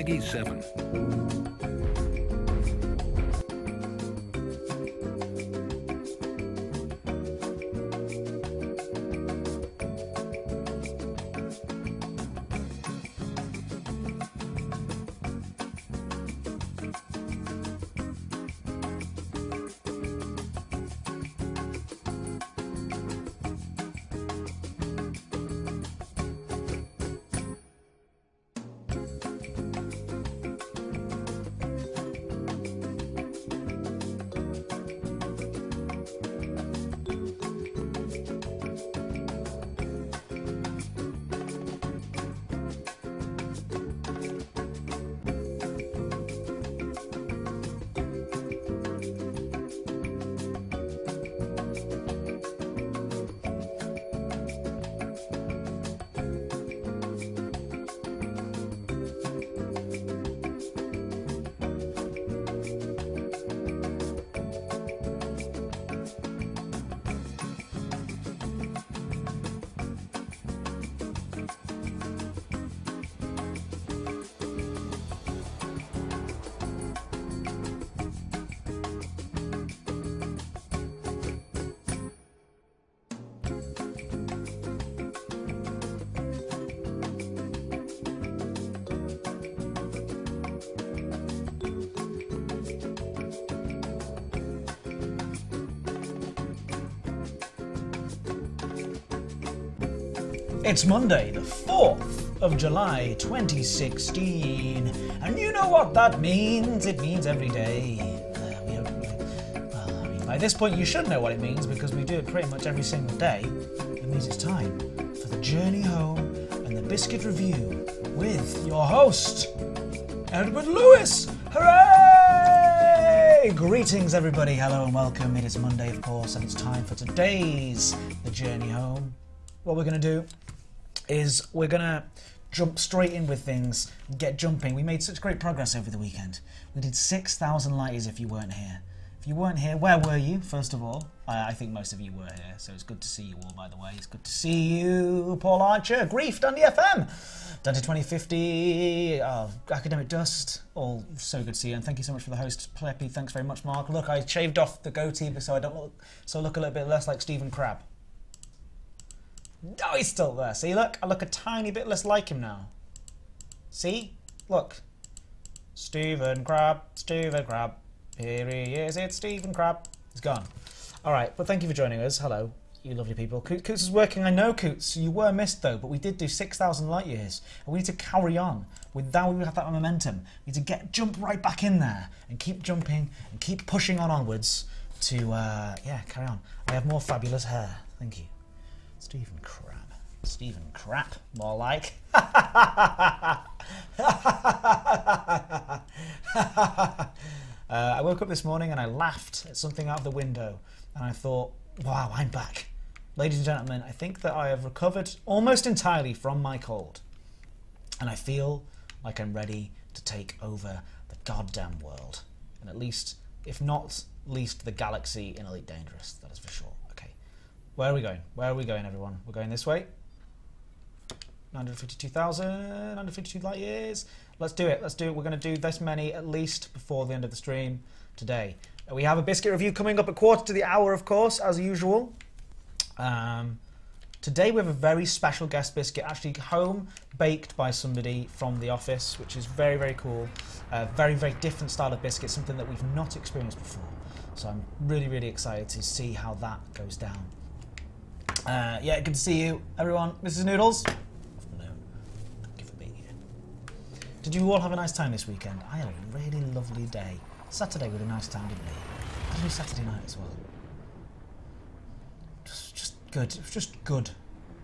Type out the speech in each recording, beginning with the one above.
Peggy 7. It's Monday, the 4th of July 2016, and you know what that means? It means every day. Uh, we mean, by this point, you should know what it means because we do it pretty much every single day. It means it's time for the journey home and the biscuit review with your host, Edward Lewis. Hooray! Greetings, everybody. Hello and welcome. It is Monday, of course, and it's time for today's The Journey Home. What we're going to do is we're to jump straight in with things, get jumping. We made such great progress over the weekend. We did 6,000 light years if you weren't here. If you weren't here, where were you, first of all? I, I think most of you were here, so it's good to see you all, by the way. It's good to see you, Paul Archer, Grief, Dundee FM, Dante 2050, oh, uh, Academic Dust, all so good to see you. And thank you so much for the host, Pleppy. Thanks very much, Mark. Look, I shaved off the goatee so I don't look, so I look a little bit less like Stephen Crabb. Oh, he's still there. See, look, I look a tiny bit less like him now. See? Look. Stephen Crabb, Stephen Crabb. Here he is, it's Stephen Crabb. He's gone. All right, but thank you for joining us. Hello, you lovely people. Coots is working. I know, Coots. You were missed, though, but we did do 6,000 light years. And we need to carry on. With that, we have that momentum. We need to get jump right back in there and keep jumping and keep pushing on onwards to, uh, yeah, carry on. I have more fabulous hair. Thank you. Stephen Crabb. Stephen Crap, more like. uh, I woke up this morning and I laughed at something out of the window and I thought, wow, I'm back. Ladies and gentlemen, I think that I have recovered almost entirely from my cold. And I feel like I'm ready to take over the goddamn world. And at least, if not least, the galaxy in Elite Dangerous. That is for sure. Where are we going? Where are we going, everyone? We're going this way. 952,000, 952 light years. Let's do it. Let's do it. We're going to do this many at least before the end of the stream today. We have a biscuit review coming up at quarter to the hour, of course, as usual. Um, today we have a very special guest biscuit, actually home baked by somebody from the office, which is very, very cool. A very, very different style of biscuit, something that we've not experienced before. So I'm really, really excited to see how that goes down. Uh, yeah, good to see you, everyone. Mrs. Noodles. Afternoon. Thank you for being here. Did you all have a nice time this weekend? I had a really lovely day. Saturday with a nice time, didn't we? Did Saturday night as well. Just, just good. It was just good.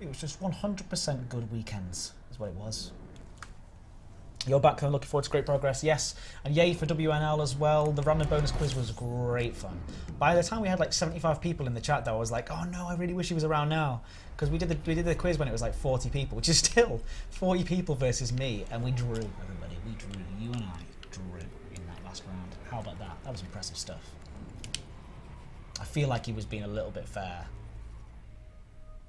It was just 100% good weekends, is what it was. You're back and looking forward to great progress. Yes, and yay for WNL as well. The random bonus quiz was great fun. By the time we had like 75 people in the chat, though, I was like, oh no, I really wish he was around now because we did the we did the quiz when it was like 40 people, which is still 40 people versus me, and we drew. Everybody, we drew. You and I drew in that last round. How about that? That was impressive stuff. I feel like he was being a little bit fair.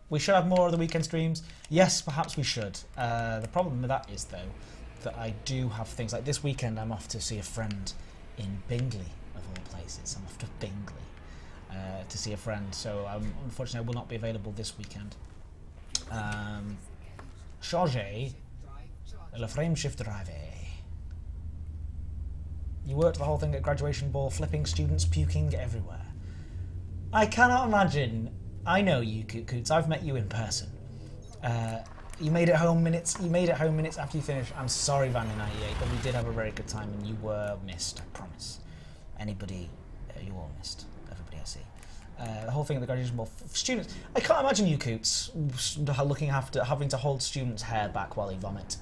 We should have more of the weekend streams. Yes, perhaps we should. Uh, the problem with that is though that I do have things like this weekend. I'm off to see a friend in Bingley, of all places. I'm off to Bingley uh, to see a friend, so um, unfortunately I will not be available this weekend. Um, Chargé, le frameshift drive. You worked the whole thing at graduation ball, flipping students puking everywhere. I cannot imagine. I know you, Coots. I've met you in person. Uh, you made it home minutes. You made it home minutes after you finished. I'm sorry, Vandy98, but we did have a very good time, and you were missed. I promise. Anybody, uh, you all missed. Everybody I see. Uh, the whole thing at the graduation ball, students. I can't imagine you, Coots, looking after having to hold students' hair back while they vomit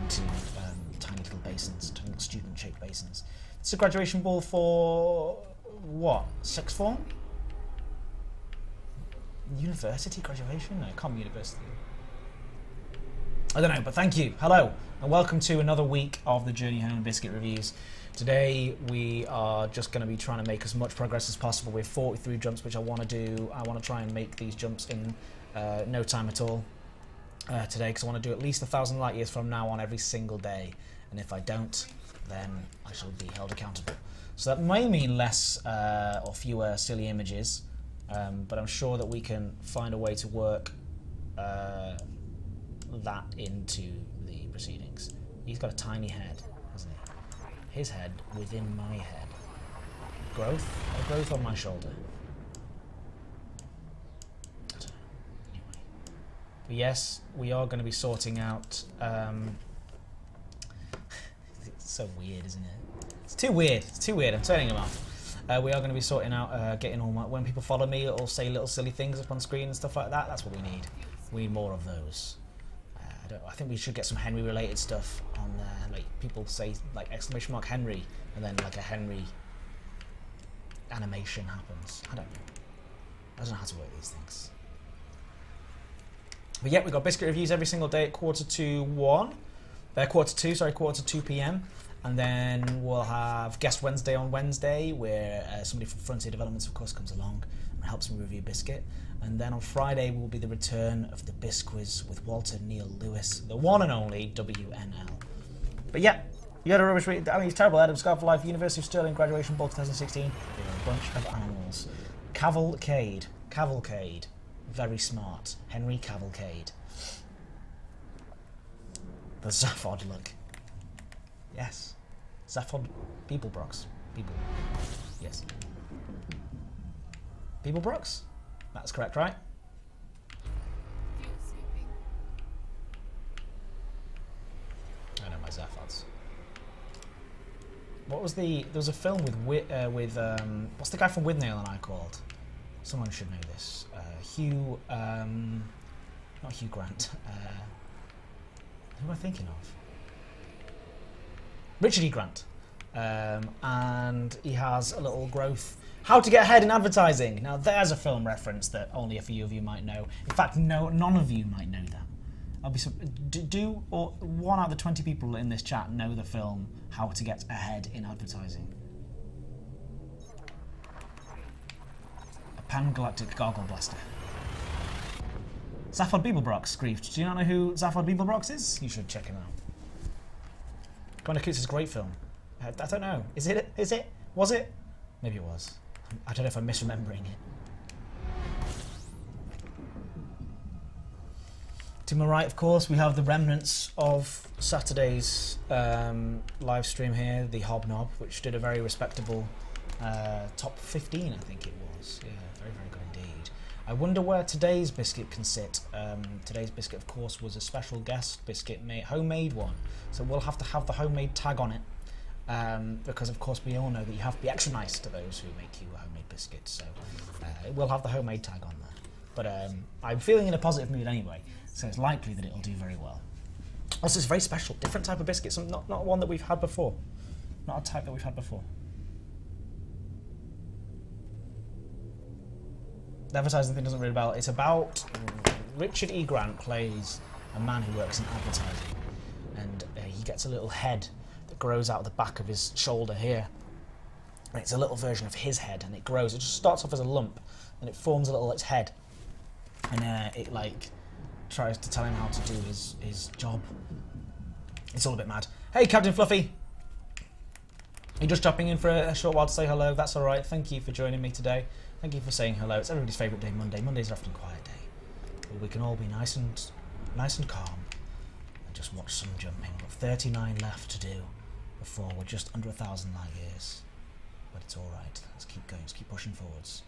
into um, tiny little basins, tiny student-shaped basins. It's a graduation ball for what? Sixth form? University graduation? No, be university. I don't know, but thank you. Hello, and welcome to another week of the Journey Home Biscuit Reviews. Today we are just going to be trying to make as much progress as possible with 43 jumps, which I want to do. I want to try and make these jumps in uh, no time at all uh, today, because I want to do at least a thousand light years from now on every single day. And if I don't, then I shall be held accountable. So that may mean less uh, or fewer silly images, um, but I'm sure that we can find a way to work uh, that into the proceedings. He's got a tiny head, hasn't he? His head within my head. Growth? A growth on my shoulder. Anyway. But yes, we are going to be sorting out. Um, it's so weird, isn't it? It's too weird. It's too weird. I'm turning him off. Uh, we are going to be sorting out uh, getting all my. When people follow me, it'll say little silly things up on screen and stuff like that. That's what we need. We need more of those. I think we should get some Henry related stuff on there. Like people say, like exclamation mark Henry, and then like a Henry animation happens. I don't know. I don't know how to work these things. But yeah, we've got biscuit reviews every single day at quarter to one. Uh, quarter two, sorry, quarter to 2 p.m. And then we'll have Guest Wednesday on Wednesday, where uh, somebody from Frontier Developments, of course, comes along and helps me review Biscuit. And then on Friday will be the return of the Bisquiz with Walter Neil Lewis, the one and only WNL. But yeah, you had a rubbish week. I mean, it's terrible. Adam Scott for Life, University of Stirling graduation ball 2016. They were a bunch of animals. Cavalcade. Cavalcade. Very smart. Henry Cavalcade. The Zaphod look. Yes. Zaphod Beeblebrox. People. Yes. Beeblebrox? That's correct, right? I know my Zaphods. What was the? There was a film with uh, with um, what's the guy from Withnail and I called? Someone should know this. Uh, Hugh, um, not Hugh Grant. Uh, who am I thinking of? Richard E. Grant. Um, and he has a little growth. How to get ahead in advertising. Now, there's a film reference that only a few of you might know. In fact, no, none of you might know that. I'll be do, do or one out of the twenty people in this chat know the film How to Get Ahead in Advertising. A pan-galactic gargle blaster. Zaphod Beeblebrox, Griefed. Do you not know who Zaphod Beeblebrox is? You should check him out. Bandicoot's is a great film. I, I don't know. Is it? Is it? Was it? Maybe it was. I don't know if I'm misremembering it. To my right, of course, we have the remnants of Saturday's um, live stream here, the Hobnob, which did a very respectable uh, top 15, I think it was. Yeah, very, very good indeed. I wonder where today's biscuit can sit. Um, today's biscuit, of course, was a special guest biscuit, made, homemade one. So we'll have to have the homemade tag on it. Um, because, of course, we all know that you have to be extra nice to those who make you homemade biscuits. So uh, it will have the homemade tag on there. But um, I'm feeling in a positive mood anyway, so it's likely that it'll do very well. Also, it's very special, different type of biscuit, some, not, not one that we've had before. Not a type that we've had before. The advertising thing doesn't ring a bell. It's about Richard E. Grant plays a man who works in advertising, and uh, he gets a little head grows out of the back of his shoulder here. And it's a little version of his head, and it grows. It just starts off as a lump, and it forms a little its head, and uh, it like tries to tell him how to do his his job. It's all a bit mad. Hey, Captain Fluffy. You're just dropping in for a, a short while to say hello. That's all right. Thank you for joining me today. Thank you for saying hello. It's everybody's favourite day, Monday. Mondays are often quiet day. We can all be nice and nice and calm and just watch some jumping. We've got 39 left to do before we're just under a thousand light years. But it's all right. Let's keep going. Let's keep pushing forwards.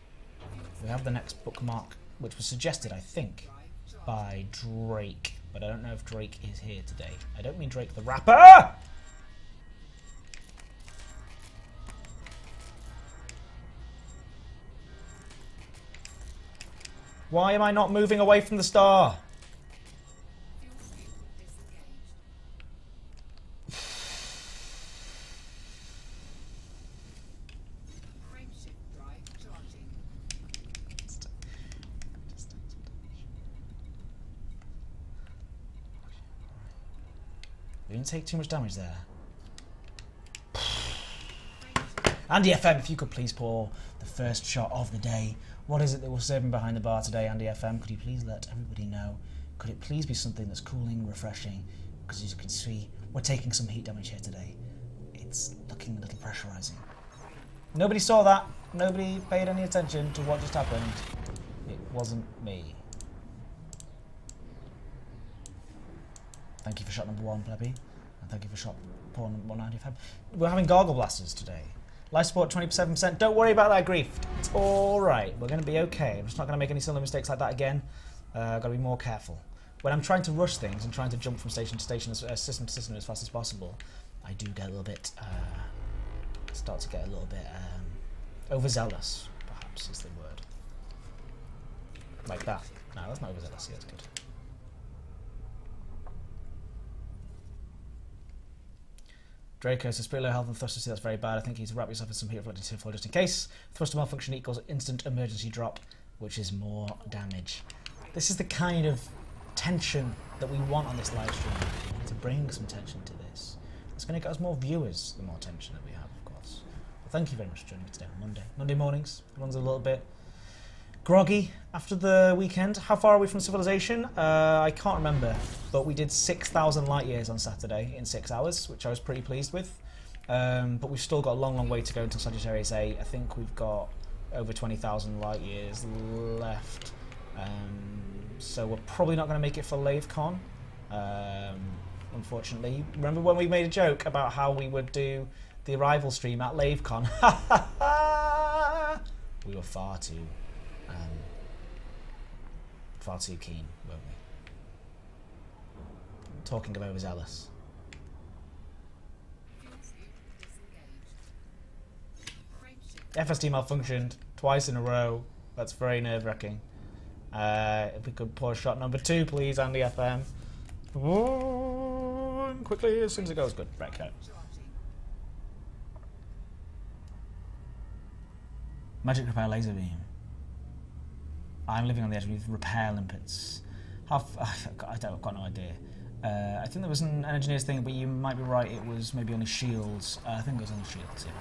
We have the next bookmark, which was suggested, I think, by Drake. But I don't know if Drake is here today. I don't mean Drake the rapper! Why am I not moving away from the star? Take too much damage there. Andy FM, if you could please pour the first shot of the day. What is it that we're serving behind the bar today, Andy FM? Could you please let everybody know? Could it please be something that's cooling, refreshing? Because as you can see, we're taking some heat damage here today. It's looking a little pressurizing. Nobody saw that. Nobody paid any attention to what just happened. It wasn't me. Thank you for shot number one, Plebby. Thank you for shot pawn number 195. We're having gargle blasters today. Life support 27%. Don't worry about that grief. It's alright. We're going to be okay. I'm just not going to make any silly mistakes like that again. Uh, got to be more careful. When I'm trying to rush things and trying to jump from station to station, uh, system to system as fast as possible, I do get a little bit, uh, start to get a little bit um, overzealous, perhaps is the word. Like that. No, that's not overzealous. Yeah, that's good. Draco says pretty low health and thruster, that's very bad. I think he's wrap yourself in some heat reflecting tinfoil just in case. Thruster malfunction equals instant emergency drop, which is more damage. This is the kind of tension that we want on this live stream. To bring some tension to this. It's going to get us more viewers, the more tension that we have, of course. But thank you very much for joining me today on Monday. Monday mornings, runs a little bit groggy after the weekend. How far are we from civilization? Uh, I can't remember, but we did 6,000 light years on Saturday in six hours, which I was pretty pleased with. Um, but we've still got a long, long way to go until Sagittarius A. I think we've got over 20,000 light years left. Um, so we're probably not going to make it for LaveCon, um, unfortunately. Remember when we made a joke about how we would do the arrival stream at LaveCon? we were far too um, far too keen, weren't we? Talking of overzealous. FSD malfunctioned twice in a row. That's very nerve wracking. Uh, if we could pour shot number two, please, Andy FM. Quickly, as soon as it goes. Good. Right, okay. Magic repair laser beam. I'm living on the edge with repair limpets. I don't, I've got no idea. Uh, I think there was an, an engineer's thing, but you might be right. It was maybe only shields. Uh, I think it was only shields. Yeah.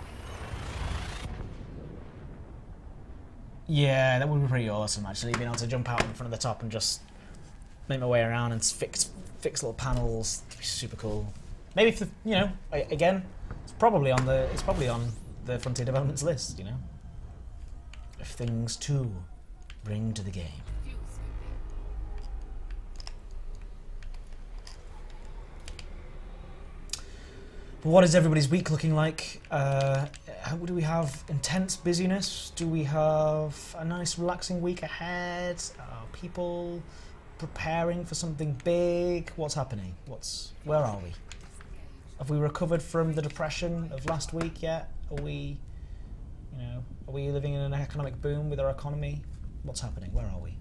Yeah, that would be pretty awesome. Actually, being able to jump out in front of the top and just make my way around and fix fix little panels. That'd be super cool. Maybe if the, you know, again, it's probably on the it's probably on the Frontier Developments list. You know, if things to bring to the game. But what is everybody's week looking like? Uh, do we have intense busyness? Do we have a nice relaxing week ahead? Are people preparing for something big? What's happening? What's where are we? Have we recovered from the depression of last week yet? Are we, you know, are we living in an economic boom with our economy? What's happening? Where are we?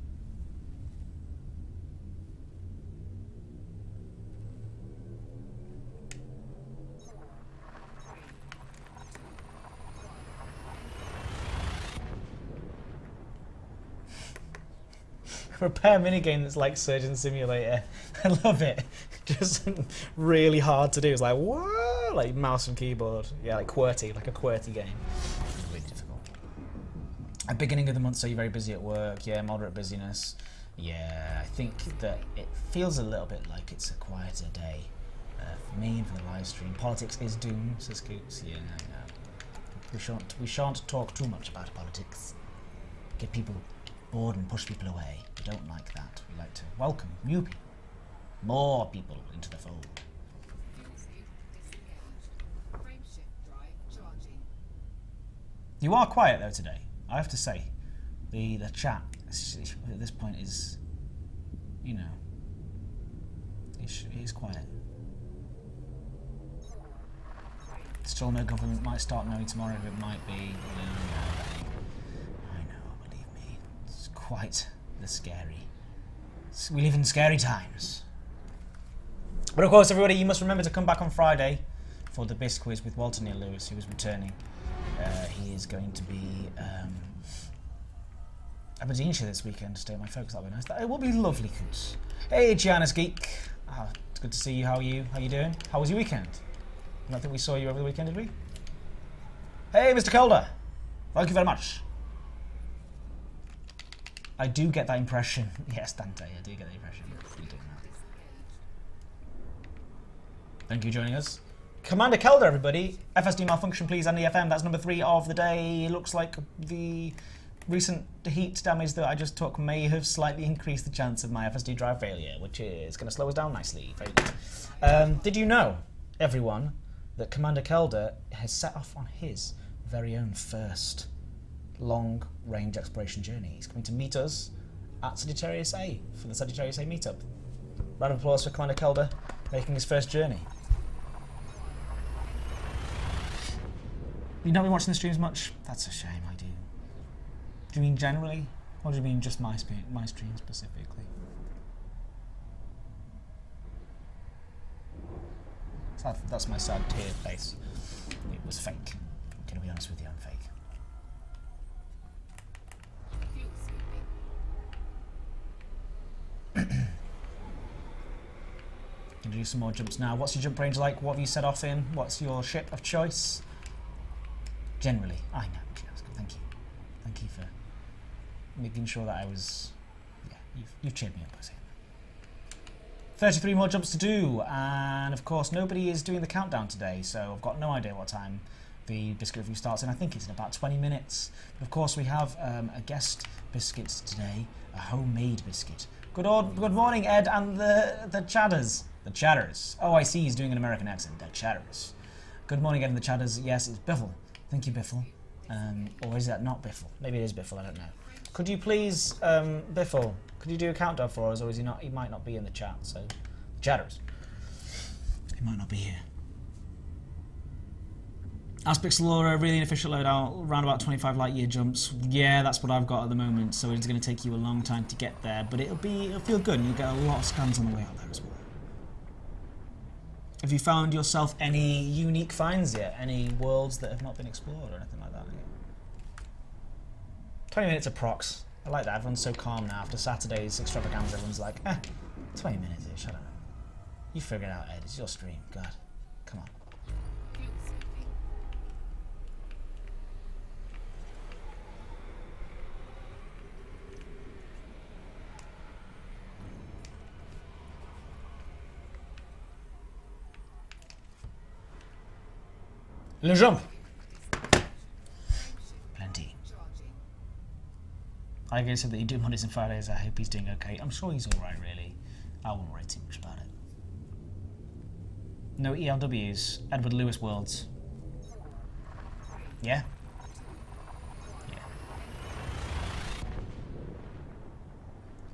repair minigame that's like Surgeon Simulator. I love it. Just really hard to do. It's like, what? Like mouse and keyboard. Yeah, like QWERTY, like a QWERTY game. At beginning of the month, so you're very busy at work. Yeah, moderate busyness. Yeah, I think that it feels a little bit like it's a quieter day. uh, for me and for the live stream. Politics is doom, says Scoops. Yeah, I know. We shan't, we shan't talk too much about politics. Get people bored and push people away. We don't like that. We like to welcome new people, more people into the fold. You are quiet though today. I have to say, the the chat at this point is, you know, it's, it is quiet. Still no government might start knowing tomorrow it might be. You know, I know, believe me, it's quite the scary. We live in scary times. But of course, everybody, you must remember to come back on Friday for the Bisquiz with Walter Neil Lewis, who is returning. Uh, he is going to be um, Aberdeenshire this weekend. to Stay at my focus. That'll be nice. That, it will be lovely, Coots. Hey, Giannis Geek. Ah, it's good to see you. How are you? How are you doing? How was your weekend? I think we saw you over the weekend, did we? Hey, Mr. Calder. Thank you very much. I do get that impression. Yes, Dante, I do get that impression. Thank you for joining us. Commander Kelder, everybody. FSD malfunction, please, Andy FM. That's number three of the day. It looks like the recent heat damage that I just took may have slightly increased the chance of my FSD drive failure, which is going to slow us down nicely. Um, did you know, everyone, that Commander Kelder has set off on his very own first long range exploration journey? He's coming to meet us at Sagittarius A for the Sagittarius A meetup. Round of applause for Commander Kelder making his first journey. You not been watching the streams much? That's a shame, I do. Do you mean generally? Or do you mean just my, my stream specifically? Sad, that's my sad tear face. It was fake. I'm gonna be honest with you, I'm fake. Gonna do some more jumps now. What's your jump range like? What have you set off in? What's your ship of choice? Generally, I know. Thank you. Thank you for making sure that I was. Yeah, you've, you've cheered me up, I say. 33 more jumps to do, and of course, nobody is doing the countdown today, so I've got no idea what time the biscuit review starts, and I think it's in about 20 minutes. But of course, we have um, a guest biscuit today, a homemade biscuit. Good, old, good morning, Ed, and the, the chatters. The chatters. Oh, I see he's doing an American accent. The chatters. Good morning, Ed, and the chatters. Yes, it's Biffle. Thank you, Biffle. Um, or is that not Biffle? Maybe it is Biffle, I don't know. Could you please, um, Biffle, could you do a countdown for us, or is he not? He might not be in the chat, so. Chatters. He might not be here. Asp Explorer, really inefficient loadout, around about 25 light year jumps. Yeah, that's what I've got at the moment, so it's going to take you a long time to get there, but it'll be, it'll feel good, and you'll get a lot of scans on the way out there as well. Have you found yourself any unique finds yet? Any worlds that have not been explored or anything like that? 20 minutes of procs. I like that. Everyone's so calm now. After Saturday's extravaganza, everyone's like, eh, 20 minutes ish. I don't know. You figure it out, Ed. It's your stream. God. Come on. Le jump. Plenty. I guess that you do Mondays and Fridays. I hope he's doing okay. I'm sure he's alright, really. I won't worry too much about it. No ELWs. Edward Lewis Worlds. Yeah? Yeah.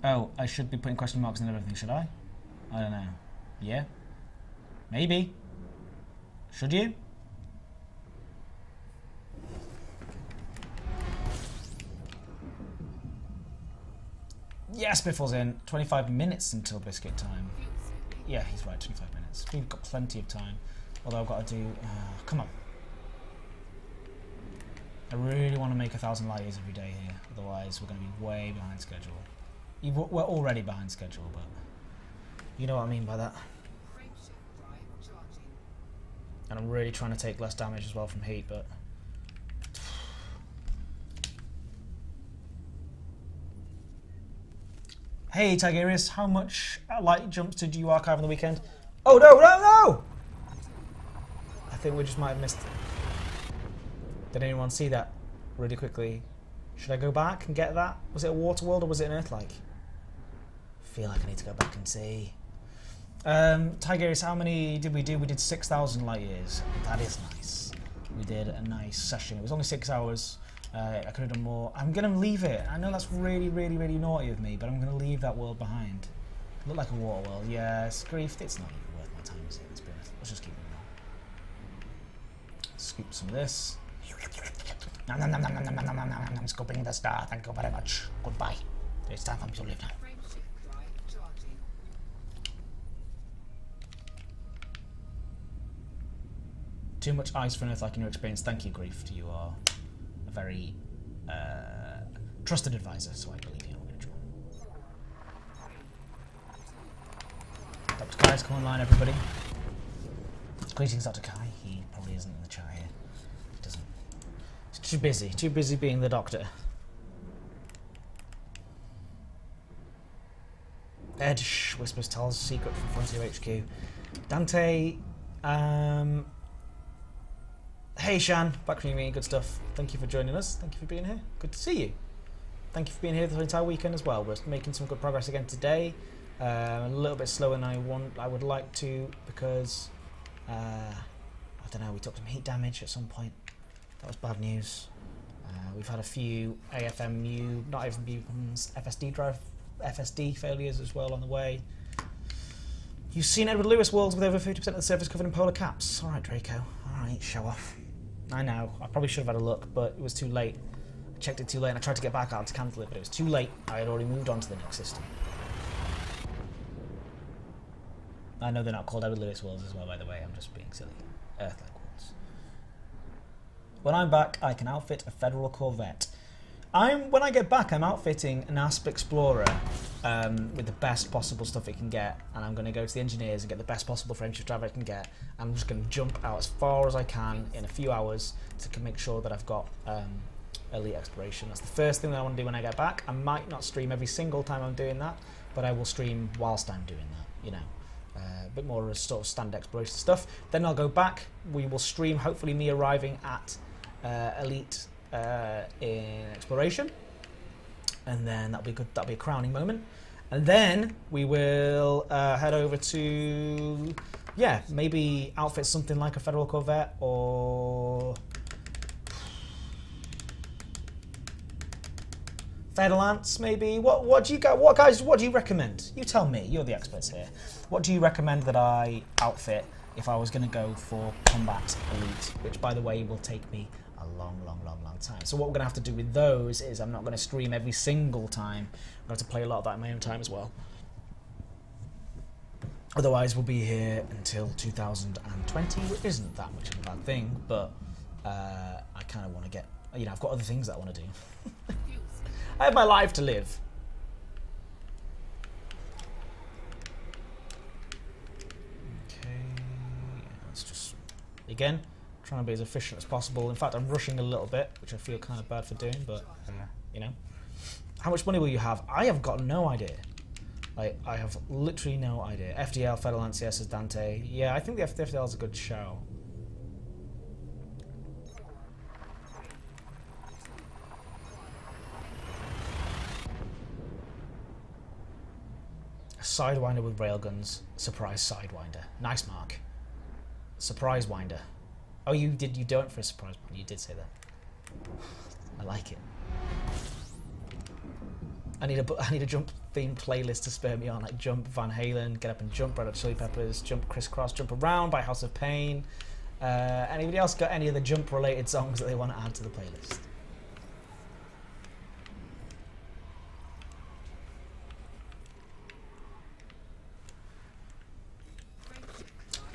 Oh, I should be putting question marks in everything, should I? I don't know. Yeah? Maybe. Should you? Yes, Biffle's in. 25 minutes until biscuit time. Yeah, he's right, 25 minutes. We've got plenty of time. Although I've got to do... Uh, come on. I really want to make a thousand light years every day here. Otherwise, we're going to be way behind schedule. We're already behind schedule, but... You know what I mean by that. And I'm really trying to take less damage as well from heat, but... Hey Tigerius, how much uh, light jumps did you archive on the weekend? Oh no, no, no! I think we just might have missed it. Did anyone see that really quickly? Should I go back and get that? Was it a water world or was it an Earth-like? feel like I need to go back and see. Um, Tigers, how many did we do? We did 6,000 light years. That is nice. We did a nice session. It was only six hours. Uh, I could have done more. I'm going to leave it. I know that's really, really, really naughty of me, but I'm going to leave that world behind. Look like a water world. Yes, grief. It's not even worth my time, is it? Let's be honest. Let's just keep moving on. Scoop some of this. Nom, nom, nom, nom, nom, nom, nom, nom, nom, nom, nom, Scooping the star. Thank you very much. Goodbye. It's time for me to leave now. Too much ice for an Earth like in your experience. Thank you, Grief. You are very uh, trusted advisor, so I believe you. I'm going to try. Dr. Kai's come online, everybody. Greetings, Dr. Kai. He probably isn't in the chat here. He doesn't. He's too busy. Too busy being the doctor. Ed whispers tells secret from Frontier HQ. Dante, um, hey Shan, back from me, good stuff. Thank you for joining us. Thank you for being here. Good to see you. Thank you for being here the entire weekend as well. We're making some good progress again today. Um, a little bit slower than I want. I would like to because uh, I don't know. We took some heat damage at some point. That was bad news. Uh, we've had a few AFMU, not mutants, FSD drive, FSD failures as well on the way. You've seen Edward Lewis worlds with over 50% of the surface covered in polar caps. All right, Draco. All right, show off. I know. I probably should have had a look, but it was too late. I checked it too late and I tried to get back out to cancel it, but it was too late. I had already moved on to the next system. I know they're not called Edward Lewis worlds as well, by the way. I'm just being silly. Earth-like worlds. When I'm back, I can outfit a Federal Corvette. I'm when I get back, I'm outfitting an Asp Explorer um, with the best possible stuff it can get, and I'm going to go to the engineers and get the best possible frameshift drive I can get. I'm just going to jump out as far as I can in a few hours to make sure that I've got um, elite exploration. That's the first thing that I want to do when I get back. I might not stream every single time I'm doing that, but I will stream whilst I'm doing that. You know. Uh, a bit more of sort of standard exploration stuff. Then I'll go back. We will stream, hopefully, me arriving at uh, Elite uh, in exploration, and then that'll be good. That'll be a crowning moment. And then we will uh, head over to, yeah, maybe outfit something like a Federal Corvette or Fer-de-Lance, maybe. What what do you guys? What guys? What do you recommend? You tell me. You're the experts here. What do you recommend that I outfit if I was going to go for combat elite? Which, by the way, will take me long, long, long, long time. So what we're going to have to do with those is I'm not going to stream every single time. I'm going to have to play a lot of that in my own time as well. Otherwise, we'll be here until 2020, which isn't that much of a bad thing. But uh, I kind of want to get. You know, I've got other things that I want to do. I have my life to live. Okay, let's just again trying to be as efficient as possible. In fact, I'm rushing a little bit, which I feel kind of bad for doing, but you know, how much money will you have? I have got no idea. Like, I have literally no idea. FDL, Federal yes, as Dante. Yeah, I think the FDL is a good show. A Sidewinder with railguns. Surprise Sidewinder. Nice mark. Surprise Winder. Oh, you did. You don't for a surprise. You did say that. I like it. I need a I need a jump theme playlist to spur me on, like Jump Van Halen, Get Up and Jump, Red Hot Chili Peppers, Jump Kris Kross, Jump Around by House of Pain. Uh, anybody else got any of the jump related songs that they want to add to the playlist?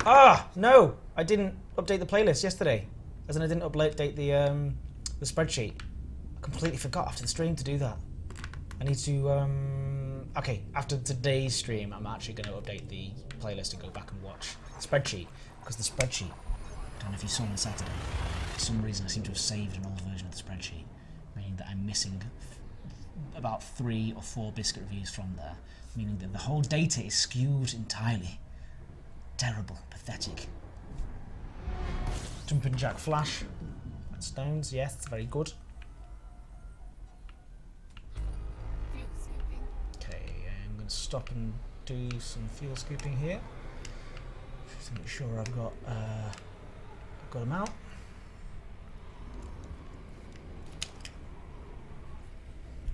Ah, no, I didn't update the playlist yesterday, as in I didn't update the um, the spreadsheet. I completely forgot after the stream to do that. I need to. Um, okay, after today's stream, I'm actually going to update the playlist and go back and watch the spreadsheet because the spreadsheet. I don't know if you saw on Saturday. For some reason, I seem to have saved an old version of the spreadsheet, meaning that I'm missing about three or four biscuit reviews from there, meaning that the whole data is skewed entirely. Terrible. Pathetic. Jumping Jack Flash. Stones, yes, very good. Okay, I'm going to stop and do some fuel scooping here. Just to make sure I've got uh, I've got them out.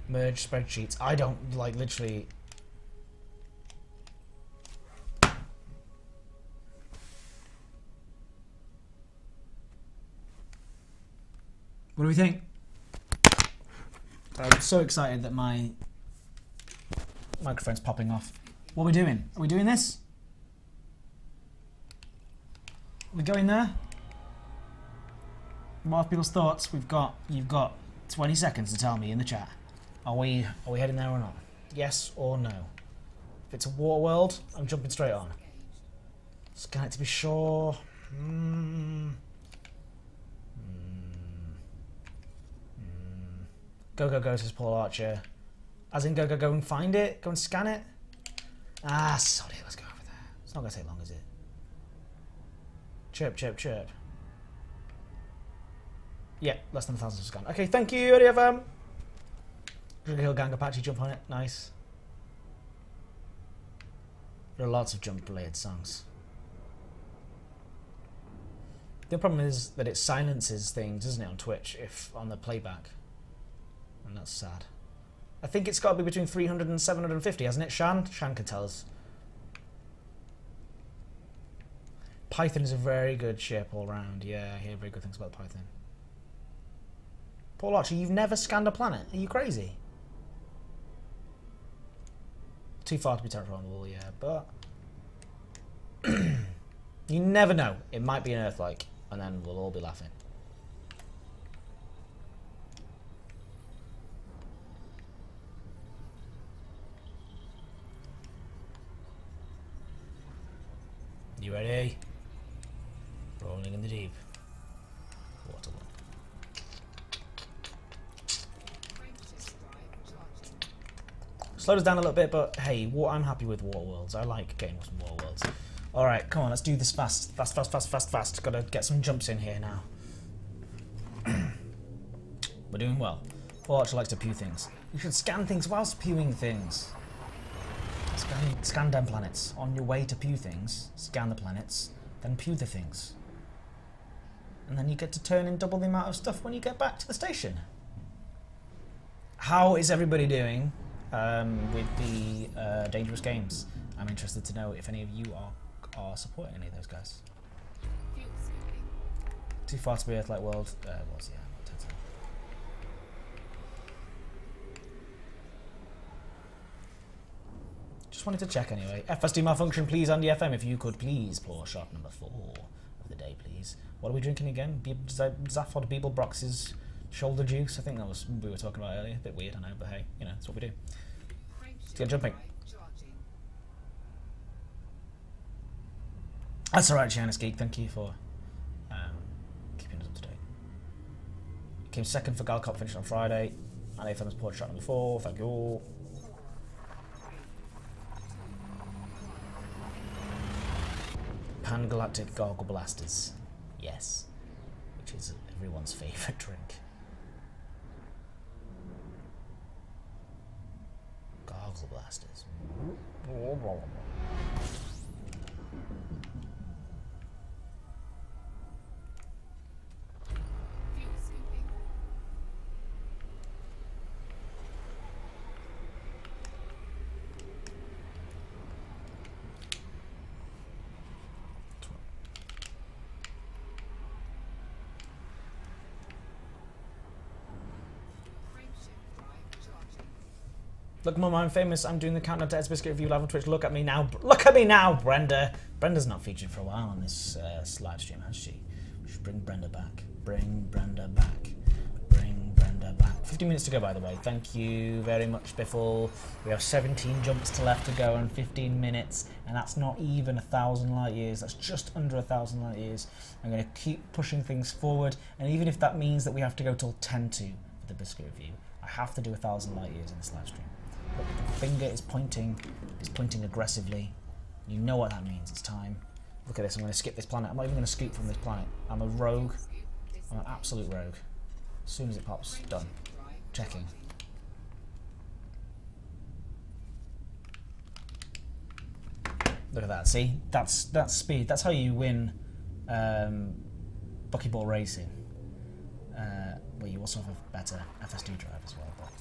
Merge spreadsheets. I don't like literally. What do we think? I'm so excited that my microphone's popping off. What are we doing? Are we doing this? Are we going there? What are people's thoughts? We've got you've got 20 seconds to tell me in the chat. Are we are we heading there or not? Yes or no? If it's a water world, I'm jumping straight on. Scan it to be sure. Hmm. Hmm. Hmm. Go go go says Paul Archer. As in go go go and find it? Go and scan it? Ah, sorry, let's go over there. It's not gonna take long, is it? Chirp, chirp, chirp. Yeah, less than a thousand scan. Okay, thank you, ADFM. Sugarhill Gang Apache, jump on it. Nice. There are lots of jump related songs. The problem is that it silences things, doesn't it, on Twitch, if on the playback. And that's sad. I think it's got to be between 300 and 750, hasn't it, Shan? Shan can tell us. Python is a very good ship all round. Yeah, I hear very good things about Python. Paul Archer, you've never scanned a planet? Are you crazy? Too far to be terraformable, yeah, but... you never know. It might be an Earth-like, and then we'll all be laughing. You ready? Rolling in the deep. Slowed us down a little bit, but hey, what I'm happy with War Worlds. I like getting some War Worlds. Alright, come on, let's do this fast. Fast, fast, fast, fast, fast. Gotta get some jumps in here now. We're doing well. Archer likes to pew things. You should scan things whilst pewing things. Scan, scan them planets. On your way to pew things, scan the planets, then pew the things. And then you get to turn in double the amount of stuff when you get back to the station. How is everybody doing um, with the uh, Dangerous Games? I'm interested to know if any of you are are supporting any of those guys. Too far to be Earth like world. Uh, was yeah. not dead set. Just wanted to check anyway. FSD malfunction, please, Andy FM, if you could please pour shot number four of the day, please. What are we drinking again? Zaphod Beeblebrox's shoulder juice. I think that was we were talking about earlier. A bit weird, I know, but hey, you know, that's what we do. Frameshift get jumping. That's alright, Giannis Geek. Thank you for um, keeping us up to date. Came second for Galcop, finished on Friday. And AFM's port shot number four. Thank you all. Pan Galactic Gargle Blasters. Yes. Which is everyone's favourite drink. Gargle Blasters. Look, Mum, I'm famous. I'm doing the Countdown to Ed's Biscuit review live on Twitch. Look at me now. Look at me now, Brenda. Brenda's not featured for a while on this uh, live stream, has she? We should bring Brenda back. Bring Brenda back. Bring Brenda back. 15 minutes to go, by the way. Thank you very much, Biffle. We have 17 jumps to left to go and 15 minutes, and that's not even a thousand light years. That's just under a thousand light years. I'm going to keep pushing things forward, and even if that means that we have to go till 10 to for the biscuit review, I have to do a thousand light years in this live stream. The finger is pointing, is pointing aggressively. You know what that means. It's time. Look at this. I'm going to skip this planet. I'm not even going to scoop from this planet. I'm a rogue. I'm an absolute rogue. As soon as it pops, done. Checking. Look at that. See, that's that's speed. That's how you win um, buckyball racing. Uh, well, you also have a better FSD drive as well. But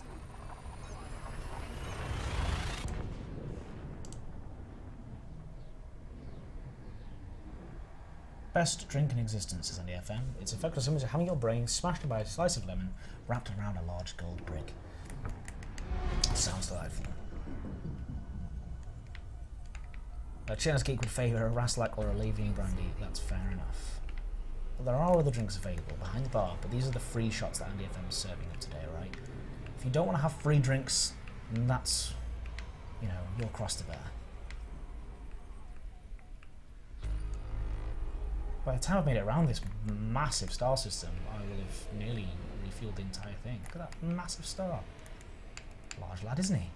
best drink in existence is on the FM. It's effective similar to having your brain smashed by a slice of lemon wrapped around a large gold brick. Sounds delightful. A China's geek would favour a Raslak or a Lavian brandy. That's fair enough. But there are other drinks available behind the bar, but these are the free shots that Andy FM is serving up today, right? If you don't want to have free drinks, then that's, you know, your cross to bear. By the time I've made it around this massive star system, I will have nearly refueled the entire thing. Look at that massive star. Large lad, isn't he?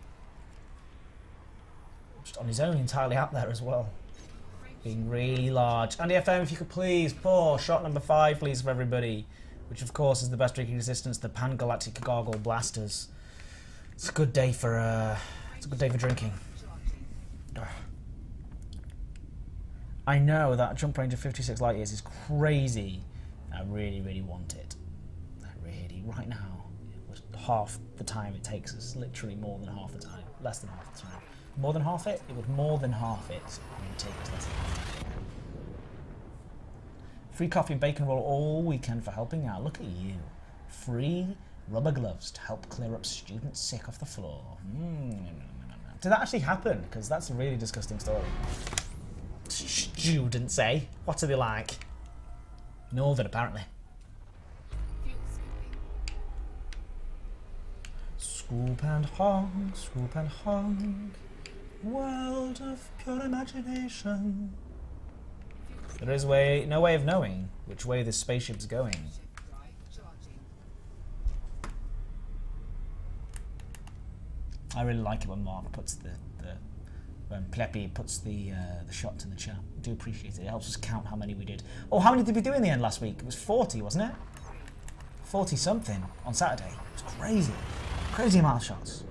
Just on his own, entirely out there as well. Being really large. Andy FM, if you could please pour shot number five, please, for everybody. Which, of course, is the best drinking resistance, the Pan Galactic Gargle Blasters. It's a good day for uh, it's a good day for drinking. Ugh. I know that jump range of 56 light years is crazy. I really, really want it. I really, right now, it was half the time it takes us. Literally more than half the time. Less than half the time. More than half it? It would more than half it. It. Free coffee and bacon roll all weekend for helping out. Look at you. Free rubber gloves to help clear up students sick off the floor. Mm. Did that actually happen? Because that's a really disgusting story. Students, eh? What are they like? Northern, apparently. Scoop and honk, scoop and honk. World of pure imagination. There is way, no way of knowing which way this spaceship's going. I really like it when Mark puts the when Pleppy puts the uh, the shots in the chat. Do appreciate it. It helps us count how many we did. Oh, how many did we do in the end last week? It was 40, wasn't it? 40 something on Saturday. It was crazy. Crazy amount of shots.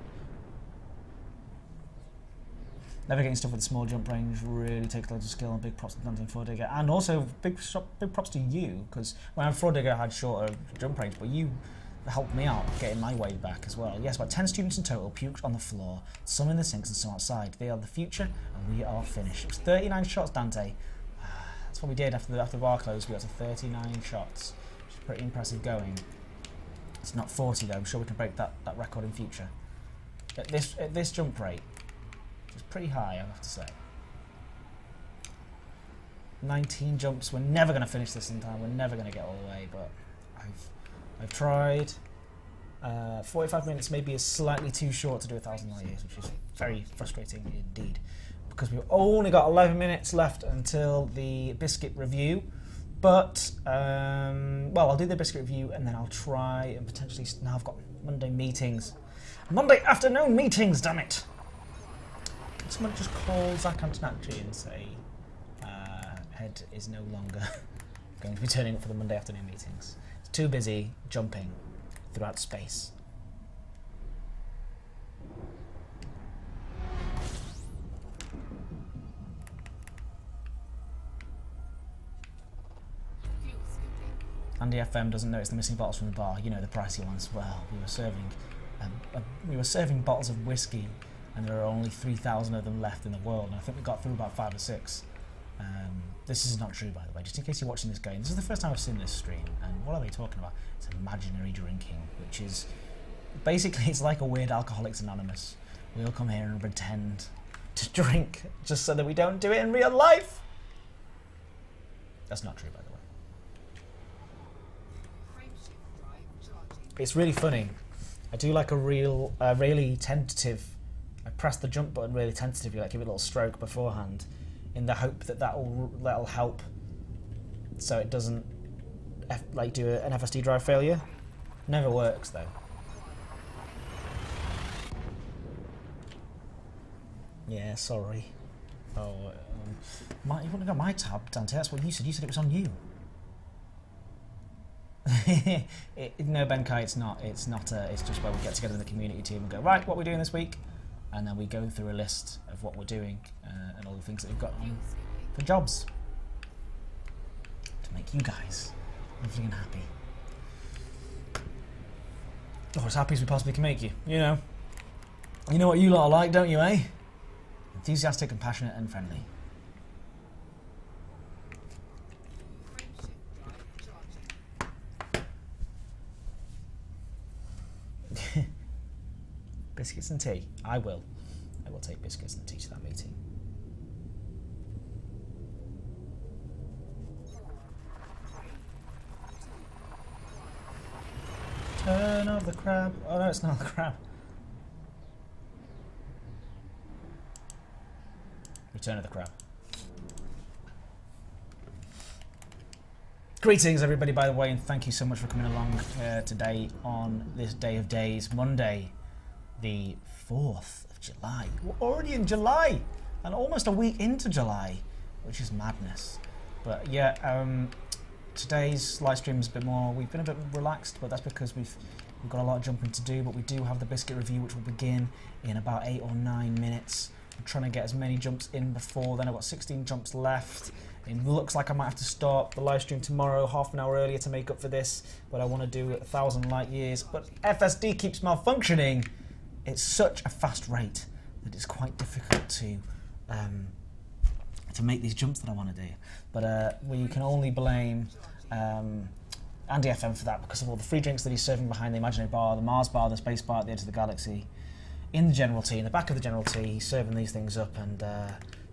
Never getting stuff with the small jump range really takes loads of skill and big props to Dante and. And also big big props to you because when Fordigger had shorter jump range, but you helped me out getting my way back as well. Yes, about 10 students in total puked on the floor, some in the sinks and some outside. They are the future and we are finished. It was 39 shots, Dante. Ah, that's what we did after the, after the bar closed. We got to 39 shots, which is pretty impressive going. It's not 40 though. I'm sure we can break that, that record in future. At this at this jump rate, it's pretty high, I have to say. 19 jumps. We're never going to finish this in time. We're never going to get all the way, but I've tried. Uh, 45 minutes maybe is slightly too short to do a thousand light years, which is very frustrating indeed. Because we've only got 11 minutes left until the biscuit review. But, um, well, I'll do the biscuit review and then I'll try and potentially. Now I've got Monday meetings. Monday afternoon meetings, damn it! Can someone just call Zach Antonacci and say uh, Head is no longer going to be turning up for the Monday afternoon meetings? Too busy jumping throughout space. Andy FM doesn't notice the missing bottles from the bar. You know the pricey ones. Well, we were serving, um, uh, we were serving bottles of whiskey, and there are only three thousand of them left in the world. And I think we got through about five or six. Um, this is not true, by the way. Just in case you're watching this game, this is the first time I've seen this stream. And what are they talking about? It's imaginary drinking, which is basically it's like a weird Alcoholics Anonymous. We all come here and pretend to drink just so that we don't do it in real life. That's not true, by the way. It's really funny. I do like a real, uh, really tentative. I press the jump button really tentatively, like give it a little stroke beforehand, in the hope that that'll that'll help, so it doesn't F, like do an FSD drive failure. Never works though. Yeah, sorry. Oh, um, my, you wouldn't have got my tab, Dante. That's what you said. You said it was on you. it, no, Benkai, it's not. It's not. A, it's just where we get together in the community team and go right. What we're we doing this week? And then we go through a list of what we're doing uh, and all the things that we've got on for jobs to make you guys lovely and happy. Or as happy as we possibly can make you. You know. You know what you lot are like, don't you, eh? Enthusiastic, compassionate, and friendly. Frameshift drive charging. Biscuits and tea. I will. I will take biscuits and tea to that meeting. Turn of the crab. Oh no, it's not the crab. Return of the crab. Greetings, everybody, by the way, and thank you so much for coming along uh, today on this day of days, Monday, the 4th of July. We're already in July and almost a week into July, which is madness. But yeah, um, today's live stream is a bit more. We've been a bit relaxed, but that's because we've we've got a lot of jumping to do. But we do have the biscuit review, which will begin in about eight or nine minutes. I'm trying to get as many jumps in before then. I've got 16 jumps left. It looks like I might have to start the live stream tomorrow, half an hour earlier to make up for this. But I want to do a thousand light years. But FSD keeps malfunctioning. It's such a fast rate that it's quite difficult to. Um, to make these jumps that I want to do. But uh, we can only blame um, Andy FM for that because of all the free drinks that he's serving behind the imaginary bar, the Mars bar, the space bar at the edge of the galaxy. In the General T, in the back of the General T, he's serving these things up, and uh,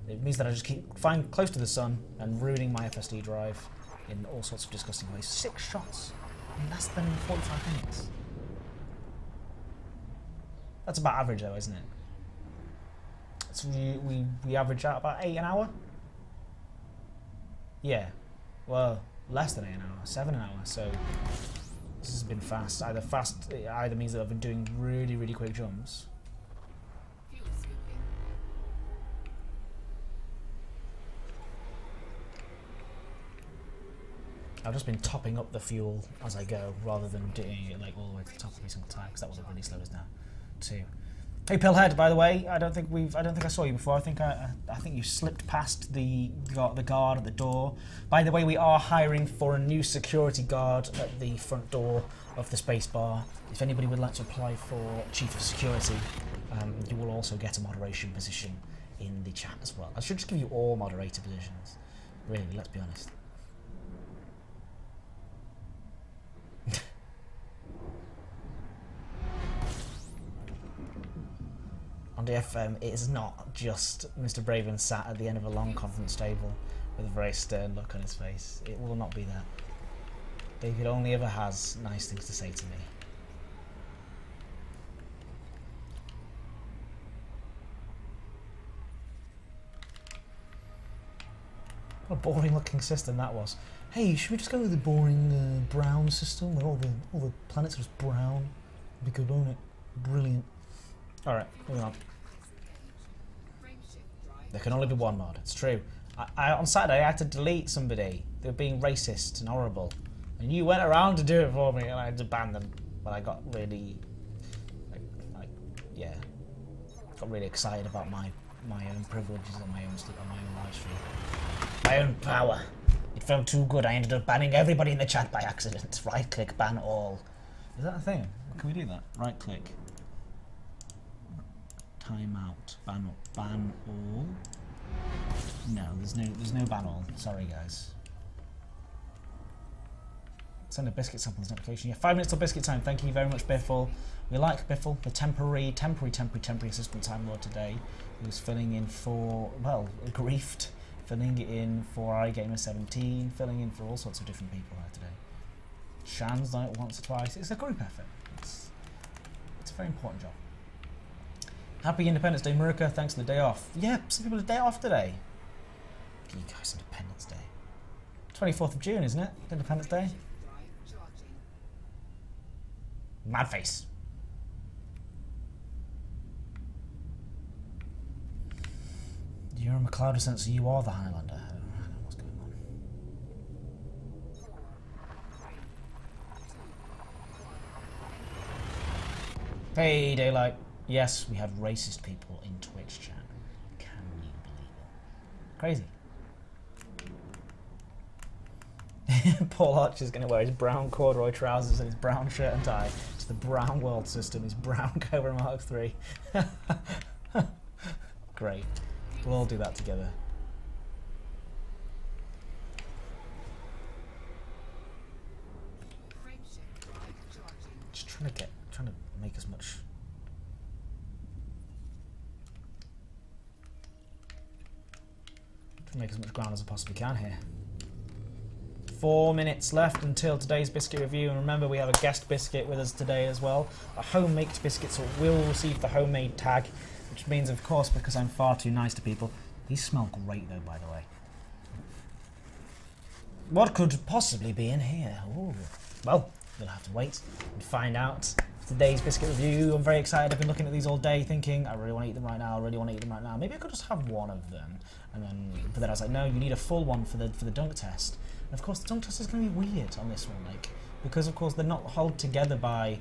it means that I just keep flying close to the sun and ruining my FSD drive in all sorts of disgusting ways. Six shots in less than 45 minutes. That's about average, though, isn't it? So we, we, we average out about eight an hour. Yeah, well, less than eight an hour, seven an hour. So this has been fast. Either fast, it either means that I've been doing really, really quick jumps. I've just been topping up the fuel as I go, rather than doing it like all the way to the top every single time, because that would have really slowed us down, too. Hey, Pillhead. By the way, I don't think we've. I don't think I saw you before. I think I. I think you slipped past the the guard at the door. By the way, we are hiring for a new security guard at the front door of the space bar. If anybody would like to apply for chief of security, um, you will also get a moderation position in the chat as well. I should just give you all moderator positions. Really, let's be honest. On the FM, it is not just Mr. Braben sat at the end of a long conference table with a very stern look on his face. It will not be that. David only ever has nice things to say to me. What a boring looking system that was. Hey, should we just go with the boring uh, brown system where all the all the planets are just brown? Be good, won't it? Brilliant. Alright, moving on. There can only be one mod. It's true. I, I, on Saturday, I had to delete somebody. They were being racist and horrible, and you went around to do it for me, and I had to ban them. But I got really, like, like yeah, got really excited about my my own privileges on my own on my own live stream, my own power. It felt too good. I ended up banning everybody in the chat by accident. Right click, ban all. Is that a thing? Can we do that? Right click. Timeout. Ban ban all. No, there's no there's no ban all. Sorry guys. Send a biscuit samples notification. Yeah, five minutes till biscuit time. Thank you very much, Biffle. We like Biffle, the temporary, temporary, temporary, temporary assistant time lord today, who's filling in for well, griefed, filling in for iGamer17, filling in for all sorts of different people here today. Shan's done it once or twice. It's a group effort. It's it's a very important job. Happy Independence Day, Maruka. Thanks for the day off. Yeah, some people a day off today. You guys Independence Day. 24th of June, isn't it? Independence Day. Mad face. You're a McLeod descent, so you are the Highlander. Hey, Daylight. Yes, we have racist people in Twitch chat. Can you believe it? Crazy. Paul Archer's going to wear his brown corduroy trousers and his brown shirt and tie. It's the brown world system, his brown Cobra Mark III. Great. We'll all do that together. Just trying to get, trying to make as much. To make as much ground as I possibly can here. Four minutes left until today's biscuit review, and remember we have a guest biscuit with us today as well. A home-made biscuit, so will receive the homemade tag, which means, of course, because I'm far too nice to people. These smell great, though, by the way. What could possibly be in here? Ooh. Well, we'll have to wait and find out. Today's biscuit review. I'm very excited. I've been looking at these all day, thinking I really want to eat them right now. I really want to eat them right now. Maybe I could just have one of them, and then. But then I was like, no, you need a full one for the for the dunk test. And of course, the dunk test is going to be weird on this one, like because of course they're not held together by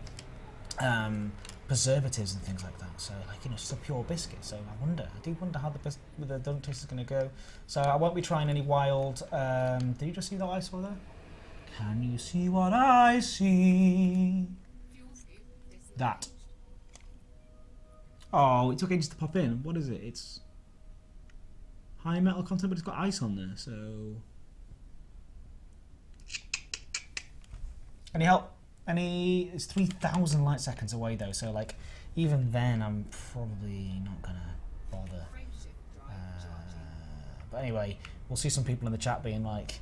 um, preservatives and things like that. So like you know, it's just a pure biscuit. So I wonder. I do wonder how the the dunk test is going to go. So I won't be trying any wild. Um, did you just see that I saw there? Can you see what I see? That. Oh, it took ages to pop in. What is it? It's high metal content, but it's got ice on there. So, any help? Any? It's three thousand light seconds away though. So like, even then, I'm probably not gonna bother. Uh, but anyway, we'll see some people in the chat being like,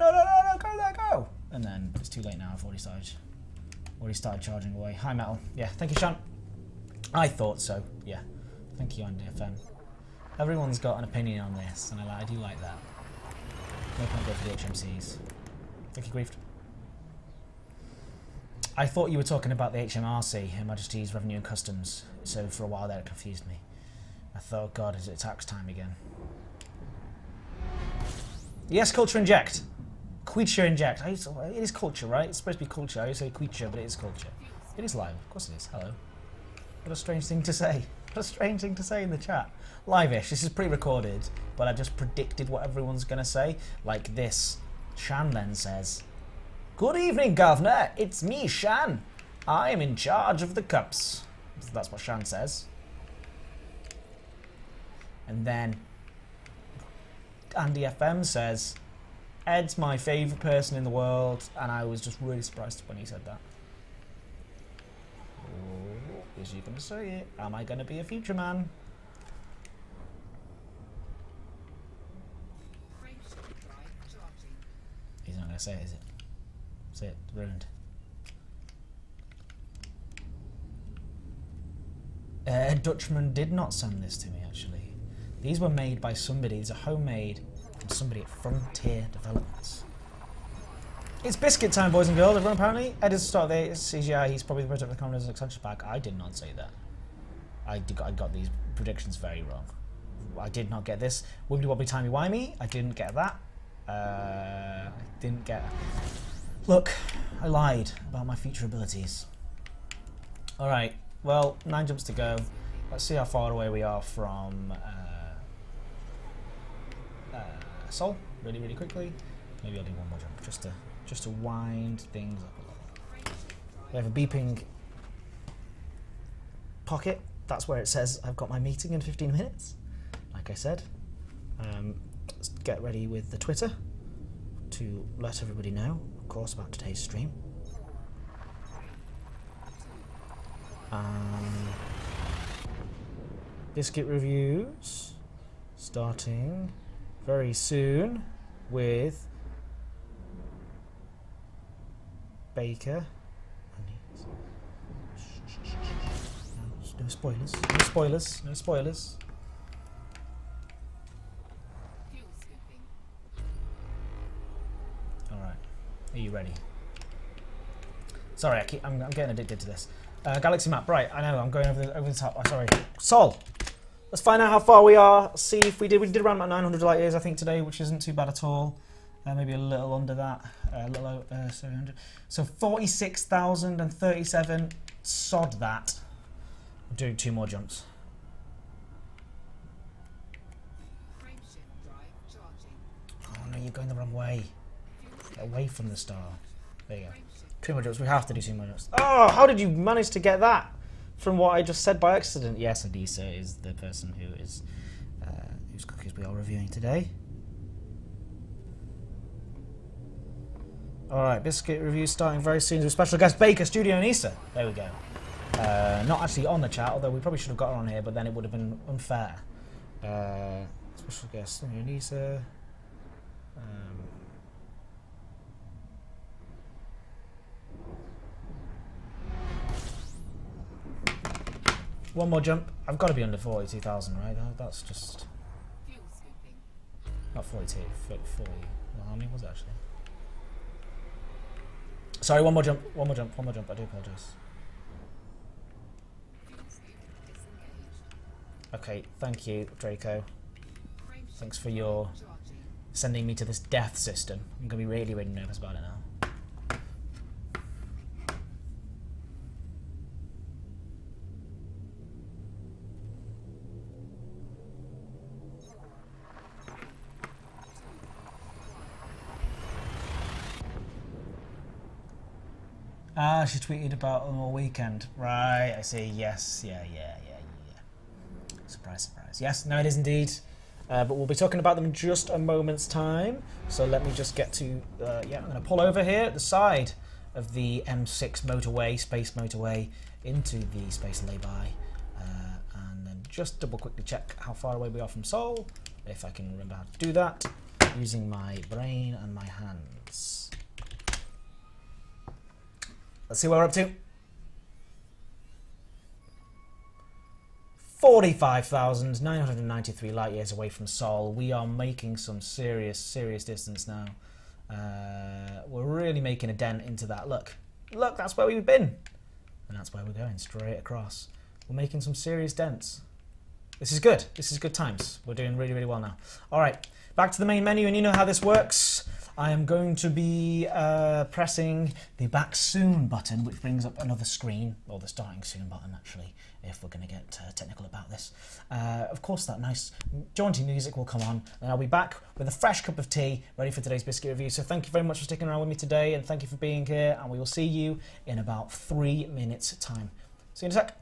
"No, no, no, no, go there, go!" And then, but it's too late now. I've already started, already started charging away. High metal, yeah. Thank you, Sean. I thought so. Yeah. Thank you, Andy FM. Everyone's got an opinion on this, and I, I do like that. No point go for the HMCs. Thank you, Griefed. I thought you were talking about the HMRC, Her Majesty's Revenue and Customs. So for a while there, it confused me. I thought, God, is it tax time again? Yes, culture inject. Queature inject. I to- It is culture, right? It's supposed to be culture. I used to say queature, but it is culture. It is live. Of course it is. Hello. What a strange thing to say. What a strange thing to say in the chat. Live-ish. This is pre-recorded, but I just predicted what everyone's going to say. Like this. Shan then says, Good evening, Governor. It's me, Shan. I am in charge of the cups. That's what Shan says. And then Andy FM says, Ed's my favourite person in the world, and I was just really surprised when he said that. Oh, he going to say it? Am I going to be a future man? Frameshift drive charging. He's not to say it, is it? Say it. Ruined. Uh, Dutchman did not send this to me, actually. These were made by somebody. These are homemade from somebody at Frontier Developments. It's biscuit time, boys and girls. Everyone, apparently. Ed is the start of the CGI. He's probably the president of the Commodores extension pack. I did not say that. I, did, I got these predictions very wrong. I did not get this. Wibbly wobbly timey wimey. I didn't get that. Uh, I didn't get. Look, I lied about my future abilities. All right. Well, nine jumps to go. Let's see how far away we are from uh, uh, Sol. Really, really quickly. Maybe I'll do one more jump just to just to wind things up a little. We have a beeping pocket. That's where it says I've got my meeting in 15 minutes. Like I said, um, get ready with the Twitter to let everybody know, of course, about today's stream. Um, biscuit reviews starting very soon with Baker. No, no spoilers. No spoilers. No spoilers. Are you ready? Sorry, I keep, I'm, I'm getting addicted to this. Uh, galaxy map, right? I know. I'm going over the, over the top. Oh, sorry. Sol. Let's find out how far we are. See if we did. We did around about 900 light years, I think, today, which isn't too bad at all. Uh, maybe a little under that, uh, a little over 700. So 46,037. Sod that. I'm doing two more jumps. Frameshift drive charging. Oh no, you're going the wrong way. Away from the star. There you go. Two more jumps. We have to do two more jumps. Oh, how did you manage to get that from what I just said by accident? Yes, Anisa is the person who is uh, whose cookies we are reviewing today. All right, biscuit review starting very soon with special guest Baker Studio Anisa. There we go. Uh, not actually on the chat, although we probably should have got her on here, but then it would have been unfair. Uh, special guest Studio Anisa. Um, One more jump. I've got to be under 42,000, right? That- That's just not 42, 40. 40. Well, how many was it actually? Sorry, one more jump. One more jump. One more jump. I do apologise. Okay, thank you, Draco. Thanks for your sending me to this death system. I'm gonna be really, really nervous about it now. Ah, she tweeted about them all weekend. Right, I see. Yes, yeah, yeah, yeah, yeah. Surprise, surprise. Yes, no, it is indeed. Uh, but we'll be talking about them in just a moment's time. So let me just get to. Uh, yeah, I'm going to pull over here at the side of the M6 motorway, space motorway, into the space lay-by, uh, and then just double quickly check how far away we are from Sol, if I can remember how to do that, using my brain and my hands. Let's see what we're up to. 45,993 light years away from Sol. We are making some serious, serious distance now. Uh, we're really making a dent into that. Look, look, that's where we've been. And that's where we're going, straight across. We're making some serious dents. This is good. This is good times. We're doing really, really well now. All right, back to the main menu, and you know how this works. I am going to be uh, pressing the back soon button, which brings up another screen, or the starting soon button, actually, if we're going to get uh, technical about this. Uh, of course, that nice jaunty music will come on, and I'll be back with a fresh cup of tea ready for today's biscuit review. So, thank you very much for sticking around with me today, and thank you for being here. And we will see you in about three minutes' time. See you in a sec.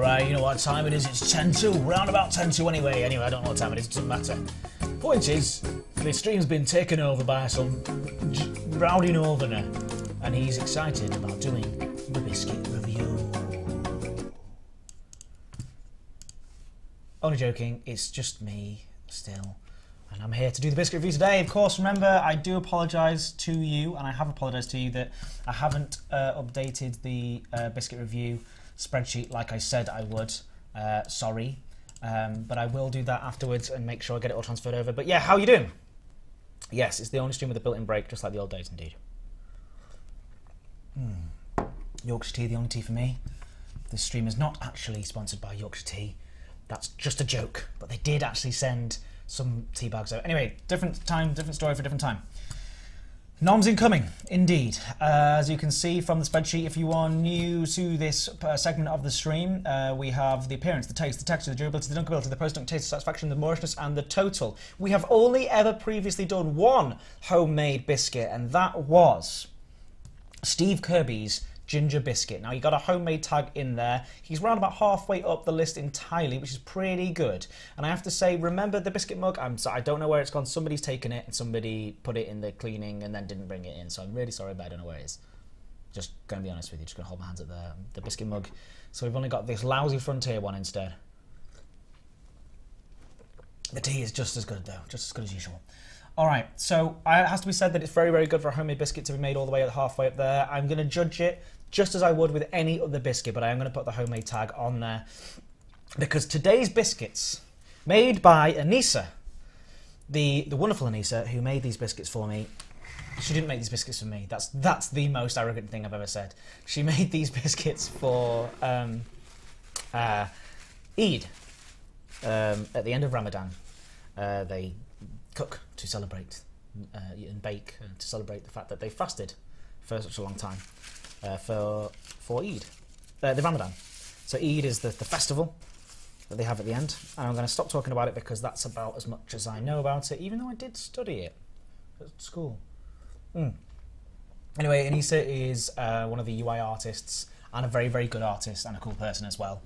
Right, you know what time it is? It's 10 to, round about 10 to anyway. Anyway, I don't know what time it is, it doesn't matter. Point is, the stream's been taken over by some rowdy northerner, and he's excited about doing the biscuit review. Only joking, it's just me still. And I'm here to do the biscuit review today. Of course, remember, I do apologise to you, and I have apologised to you that I haven't uh, updated the uh, biscuit review spreadsheet like I said I would. Uh, sorry. Um, but I will do that afterwards and make sure I get it all transferred over. But yeah, how are you doing? Yes, it's the only stream with a built-in break, just like the old days indeed. Hmm. Yorkshire tea, the only tea for me. This stream is not actually sponsored by Yorkshire Tea. That's just a joke. But they did actually send some tea bags out. Anyway, different time, different story for different time. Noms incoming, indeed. Uh, as you can see from the spreadsheet, if you are new to this uh, segment of the stream, uh, we have the appearance, the taste, the texture, the durability, the dunkability, the post-dunk taste, satisfaction, the moistness, and the total. We have only ever previously done one homemade biscuit, and that was Steve Kirby's ginger biscuit. Now, you got a homemade tag in there. He's round about halfway up the list entirely, which is pretty good. And I have to say, remember the biscuit mug? I'm sorry, I don't know where it's gone. Somebody's taken it and somebody put it in the cleaning and then didn't bring it in. So I'm really sorry, but I don't know where it is. Just going to be honest with you, just going to hold my hands at the, the biscuit mug. So we've only got this lousy Frontier one instead. The tea is just as good though, just as good as usual. All right, so it has to be said that it's very, very good for a homemade biscuit to be made all the way at halfway up there. I'm going to judge it just as I would with any other biscuit, but I am going to put the homemade tag on there because today's biscuits, made by Anisa, the the wonderful Anisa who made these biscuits for me. She didn't make these biscuits for me. That's that's the most arrogant thing I've ever said. She made these biscuits for um, uh, Eid um, at the end of Ramadan. Uh, they cook to celebrate uh, and bake uh, to celebrate the fact that they fasted for such a long time uh, for for Eid, uh, the Ramadan. So Eid is the, the festival that they have at the end, and I'm going to stop talking about it because that's about as much as I know about it, even though I did study it at school. Mm. Anyway, Anisa is uh, one of the UI artists and a very very good artist and a cool person as well.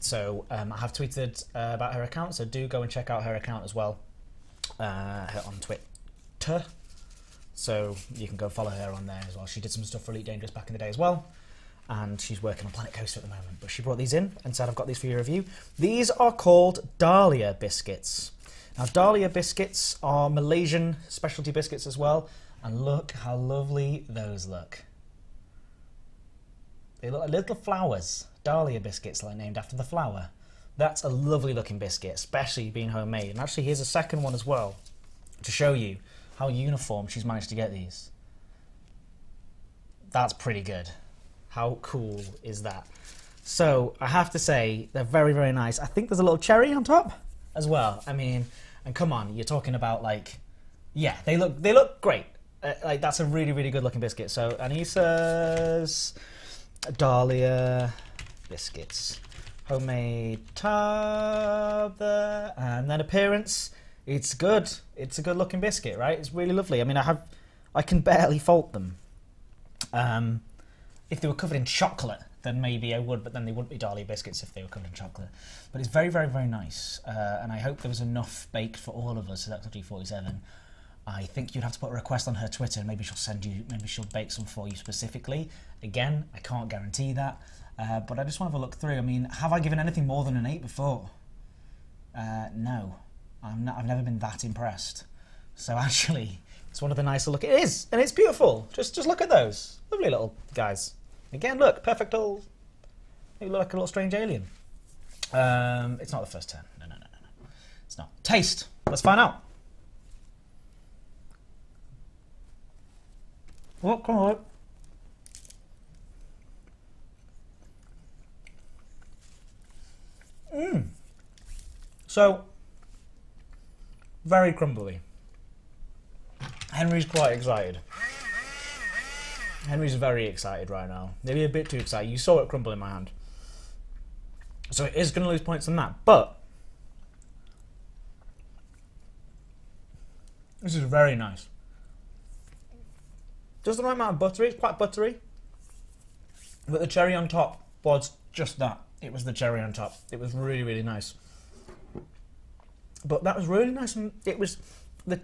So um, I have tweeted uh, about her account, so do go and check out her account as well, uh, her on Twitter. So you can go follow her on there as well. She did some stuff for Elite Dangerous back in the day as well. And she's working on Planet Coaster at the moment. But she brought these in and said, I've got these for your review. These are called Dahlia biscuits. Now, Dahlia biscuits are Malaysian specialty biscuits as well. And look how lovely those look. They look like little flowers. Dahlia biscuits, like named after the flower. That's a lovely looking biscuit, especially being homemade. And actually, here's a second one as well to show you how uniform she's managed to get these. That's pretty good. How cool is that? So I have to say they're very very nice. I think there's a little cherry on top as well. I mean, and come on, you're talking about like, yeah, they look they look great. Uh, like that's a really really good looking biscuit. So Anisa's Dahlia biscuits, homemade there, and then appearance. It's good. It's a good looking biscuit, right? It's really lovely. I mean, I have, I can barely fault them. Um, if they were covered in chocolate, then maybe I would, but then they wouldn't be Dahlia biscuits if they were covered in chocolate. But it's very, very, very nice, uh, and I hope there was enough baked for all of us. So that's G47. I think you'd have to put a request on her Twitter, and maybe she'll send you, maybe she'll bake some for you specifically. Again, I can't guarantee that, uh, but I just want to have a look through. I mean, have I given anything more than an eight before? Uh, no. I'm not, I've never been that impressed. So actually, it's one of the nicer look. It is, and it's beautiful. Just just look at those lovely little guys. Again, look, perfect little. They look like a little strange alien. Um, it's not the first turn. No, no, no, no, no. It's not. Taste. Let's find out. Oh, come on. Mmm. So, very crumbly. Henry's quite excited. Henry's very excited right now. Maybe a bit too excited. You saw it crumble in my hand. So it is going to lose points on that. But this is very nice. Just the right amount of buttery. It's quite buttery. But the cherry on top was just that. it was the cherry on top. It was really, really nice. But that was really nice, and it was the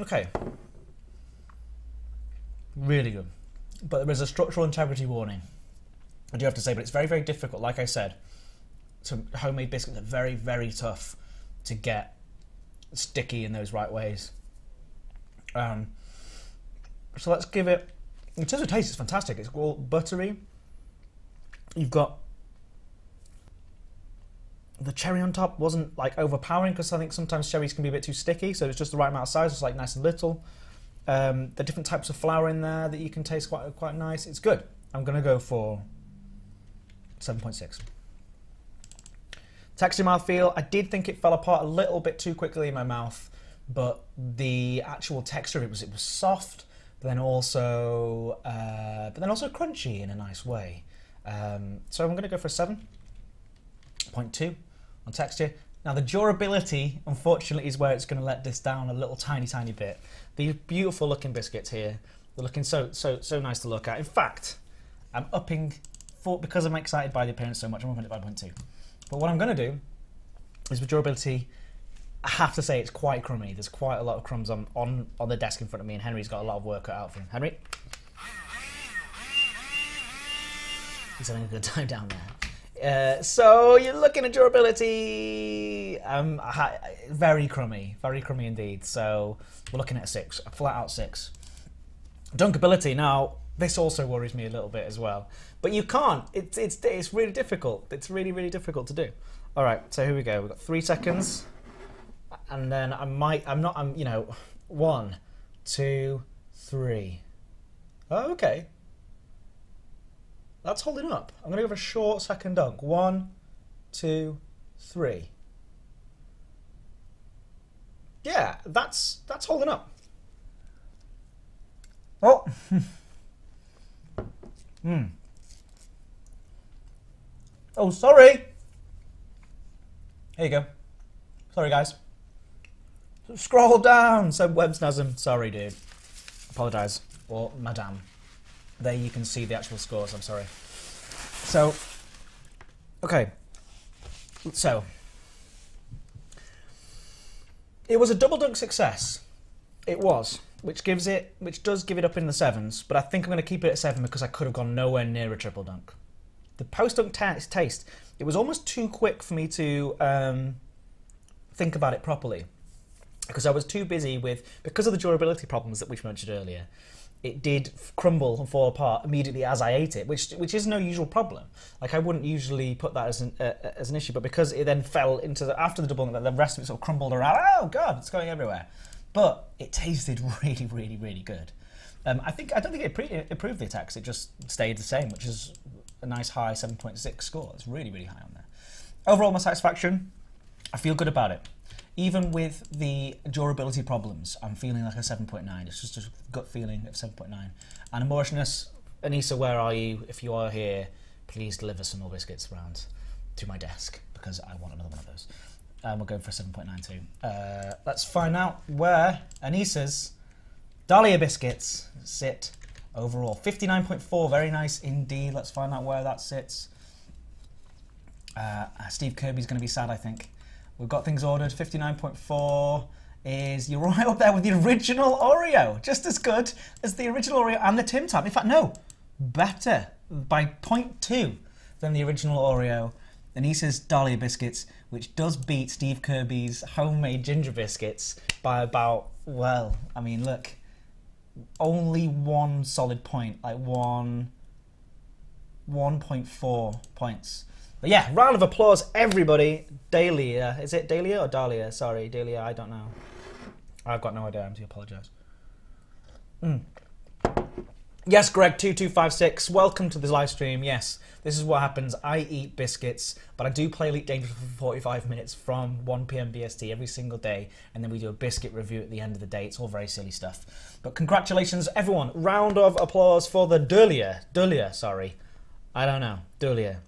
okay, really good. But there is a structural integrity warning. I do have to say, but it's very, very difficult. Like I said, to homemade biscuits are very, very tough to get sticky in those right ways. Um, so let's give it. In terms of taste, it's fantastic. It's all buttery. You've got the cherry on top wasn't like overpowering because I think sometimes cherries can be a bit too sticky, so it's just the right amount of size. It's like nice and little. Um, the different types of flour in there that you can taste quite quite nice. It's good. I'm gonna go for seven point six. Texture mouthfeel. I did think it fell apart a little bit too quickly in my mouth, but the actual texture of it was it was soft, but then also uh, but then also crunchy in a nice way. Um, so I'm to go for a seven point two on texture. Now the durability, unfortunately, is where it's going to let this down a little tiny, tiny bit. These beautiful looking biscuits here, they're looking so, so, so nice to look at. In fact, I'm upping for because I'm excited by the appearance so much. I'm upping it by 0.2. But what I'm going to do is with durability, I have to say it's quite crummy. There's quite a lot of crumbs on, on, on the desk in front of me, and Henry's got a lot of work cut out for him. Henry? He's having a good time down there. Uh, so you're looking at durability, um, very crummy, very crummy indeed. So we're looking at a six, a flat out six. Dunkability. Now this also worries me a little bit as well, but you can't. It's it's it's really difficult. It's really really difficult to do. All right, so here we go. We've got three seconds, and then I might. I'm not. I'm you know, one, two, three. Oh, okay. That's holding up. I'm going to for a short second dunk. One, two, three. Yeah, that's that's holding up. Oh. hmm. Oh, sorry. Here you go. Sorry, guys. Scroll down, said Websnasm. Sorry, dude. Apologise. Or madame. There you can see the actual scores, I'm sorry. So, okay. So, it was a double dunk success. It was, which gives it, which does give it up in the sevens. But I think I'm going to keep it at seven because I could have gone nowhere near a triple dunk. The post dunk ta- taste, it was almost too quick for me to um, think about it properly because I was too busy with because of the durability problems that we mentioned earlier. It did crumble and fall apart immediately as I ate it, which which is no usual problem. Like I wouldn't usually put that as an uh, as an issue, but because it then fell into the after the double, the rest of it sort of crumbled around. Oh god, it's going everywhere. But it tasted really, really, really good. Um, I think I don't think it improved the attacks. It just stayed the same, which is a nice high 7.6 score. It's really, really high on there. Overall, my satisfaction, I feel good about it. Even with the durability problems, I'm feeling like a 7.9. It's just a gut feeling of 7.9. And emotionless, Anisa, where are you? If you are here, please deliver some more biscuits around to my desk because I want another one of those. Um, we're going for a 7.92. Uh, let's find out where Anisa's Dahlia biscuits sit overall. 59.4, very nice indeed. Let's find out where that sits. Uh, Steve Kirby's going to be sad, I think. We've got things ordered. 59.4 is you're right up there with the original Oreo. Just as good as the original Oreo and the Tim Tam. In fact, no, better by 0.2 than the original Oreo. Anisa's Dahlia biscuits, which does beat Steve Kirby's homemade ginger biscuits by about, well, I mean, look, only one solid point, like one, 1.4 points. But yeah, round of applause, everybody. Dahlia, is it Dahlia or Dahlia? Sorry, Dahlia, I don't know. I've got no idea, I'm to apologise. Mm. Yes, Greg2256, welcome to the live stream. Yes, this is what happens. I eat biscuits, but I do play Elite Dangerous for 45 minutes from 1pm BST every single day, and then we do a biscuit review at the end of the day. It's all very silly stuff. But congratulations, everyone. Round of applause for the Dahlia. Dahlia, sorry. I don't know. Dahlia.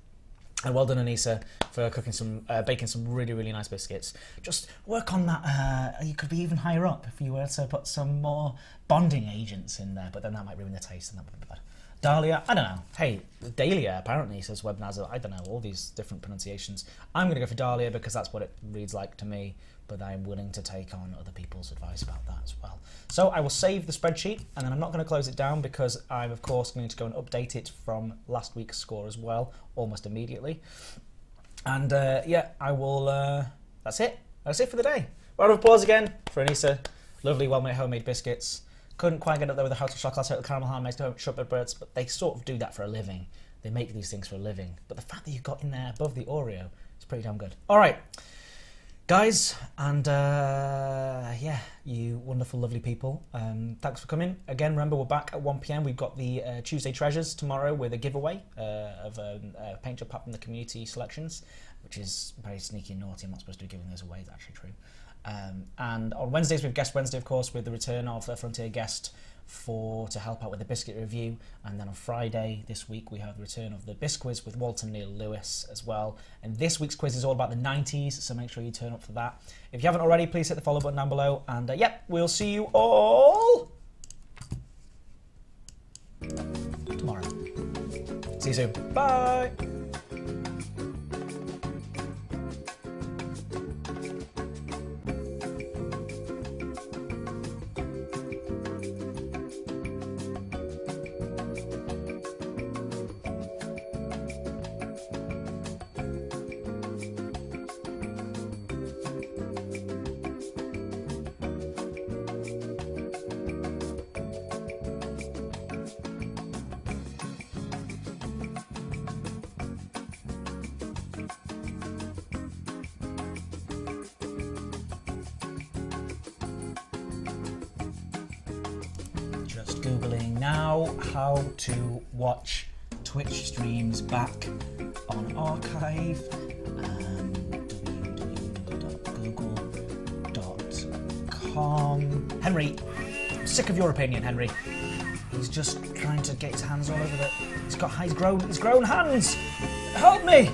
And well done, Anisa, for cooking some, uh, baking some really, really nice biscuits. Just work on that. Uh, you could be even higher up if you were to put some more bonding agents in there, but then that might ruin the taste, and that would be bad. Dahlia, I don't know. Hey, Dahlia apparently says Webnazar. I don't know all these different pronunciations. I'm going to go for Dahlia because that's what it reads like to me. But I'm willing to take on other people's advice about that as well. So I will save the spreadsheet and then I'm not going to close it down because I'm of course going to go and update it from last week's score as well, almost immediately. And uh, yeah, I will. Uh, that's it. That's it for the day. Round of applause again for Anisa. Lovely, well-made homemade biscuits. Couldn't quite get up there with the house of chocolate, the caramel handmade shortbread breads, but they sort of do that for a living. They make these things for a living. But the fact that you got in there above the Oreo is pretty damn good. All right, guys, and uh, yeah, you wonderful, lovely people. Um, thanks for coming. Again, remember we're back at 1 p.m. We've got the uh, Tuesday treasures tomorrow with a giveaway uh, of um, a paint job pack from the community selections, which is very sneaky and naughty. I'm not supposed to be giving those away. It's actually true. Um, and on Wednesdays we have Guest Wednesday, of course, with the return of a Frontier guest for to help out with the biscuit review. And then on Friday this week we have the return of the Bisquiz with Walter Neil Lewis as well. And this week's quiz is all about the 90s, so make sure you turn up for that. If you haven't already, please hit the follow button down below. And uh, yep, we'll see you all tomorrow. See you soon. Bye. Watch Twitch streams back on archive. Um, www.google.com. Henry, I'm sick of your opinion, Henry. He's just trying to get his hands all over it. He's got he's grown he's grown hands. Help me!